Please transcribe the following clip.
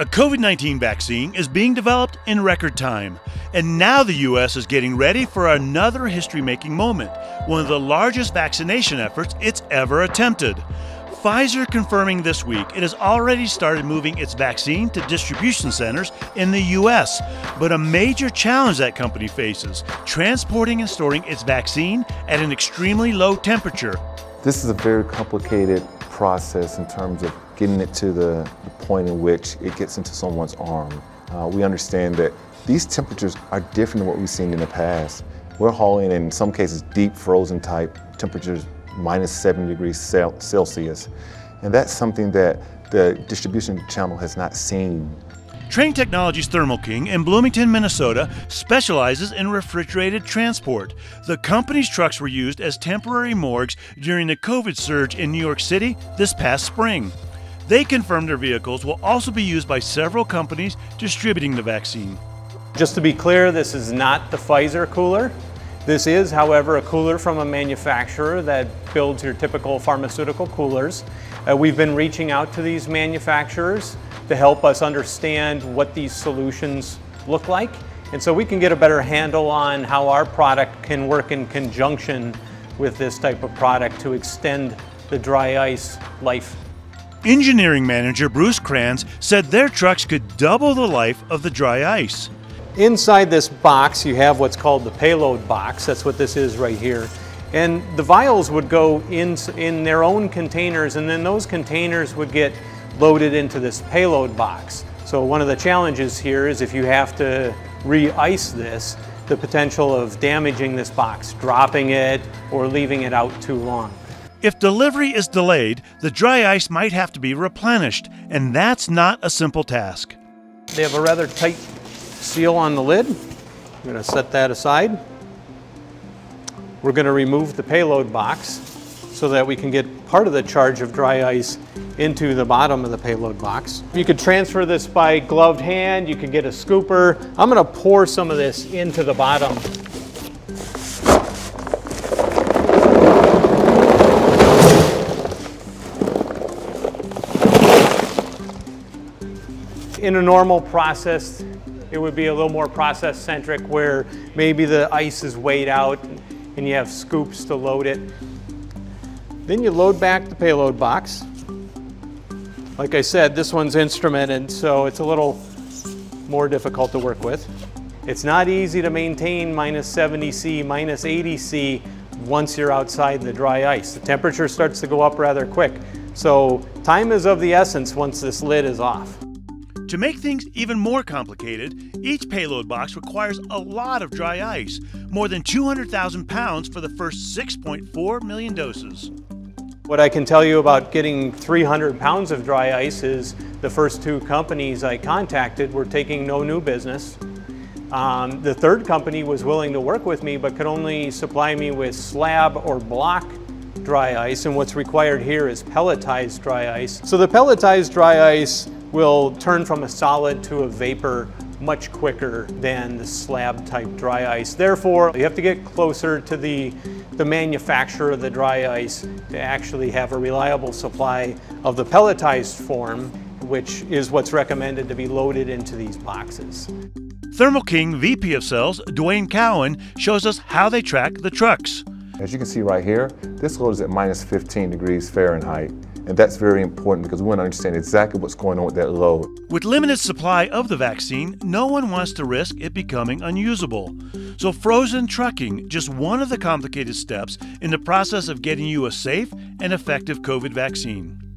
A COVID 19 vaccine is being developed in record time, and now the U.S. is getting ready for another history making moment, one of the largest vaccination efforts it's ever attempted. Pfizer confirming this week it has already started moving its vaccine to distribution centers in the U.S. But a major challenge that company faces transporting and storing its vaccine at an extremely low temperature. This is a very complicated process in terms of getting it to the, the point in which it gets into someone's arm. Uh, we understand that these temperatures are different than what we've seen in the past. We're hauling in some cases deep frozen type temperatures, minus 70 degrees Celsius. And that's something that the distribution channel has not seen. Trane Technologies Thermo King in Bloomington, Minnesota specializes in refrigerated transport. The company's trucks were used as temporary morgues during the COVID surge in New York City this past spring. They confirmed their vehicles will also be used by several companies distributing the vaccine. Just to be clear, this is not the Pfizer cooler. This is, however, a cooler from a manufacturer that builds your typical pharmaceutical coolers. Uh, we've been reaching out to these manufacturers to help us understand what these solutions look like. And so we can get a better handle on how our product can work in conjunction with this type of product to extend the dry ice life. Engineering manager Bruce Kranz said their trucks could double the life of the dry ice. Inside this box, you have what's called the payload box. That's what this is right here. And the vials would go in, in their own containers, and then those containers would get loaded into this payload box. So one of the challenges here is if you have to re-ice this, the potential of damaging this box, dropping it, or leaving it out too long. If delivery is delayed, the dry ice might have to be replenished, and that's not a simple task. They have a rather tight seal on the lid. I'm going to set that aside. We're going to remove the payload box so that we can get part of the charge of dry ice into the bottom of the payload box. You could transfer this by gloved hand, you could get a scooper. I'm gonna pour some of this into the bottom in a normal process, it would be a little more process centric where maybe the ice is weighed out and you have scoops to load it. Then you load back the payload box. Like I said, this one's instrumented, so it's a little more difficult to work with. It's not easy to maintain minus 70 C, minus 80 C once you're outside the dry ice. The temperature starts to go up rather quick. So time is of the essence once this lid is off. To make things even more complicated, each payload box requires a lot of dry ice, more than 200,000 pounds for the first 6.4 million doses. What I can tell you about getting 300 pounds of dry ice is the first two companies I contacted were taking no new business. Um, the third company was willing to work with me but could only supply me with slab or block dry ice and what's required here is pelletized dry ice. So the pelletized dry ice will turn from a solid to a vapor much quicker than the slab type dry ice. Therefore, you have to get closer to the, the manufacturer of the dry ice to actually have a reliable supply of the pelletized form, which is what's recommended to be loaded into these boxes. Thermo King VP of Sales, Dwayne Cowan, shows us how they track the trucks. As you can see right here, this load is at minus 15 degrees Fahrenheit. And that's very important because we want to understand exactly what's going on with that load. With limited supply of the vaccine, no one wants to risk it becoming unusable. So frozen trucking, just one of the complicated steps in the process of getting you a safe and effective COVID vaccine.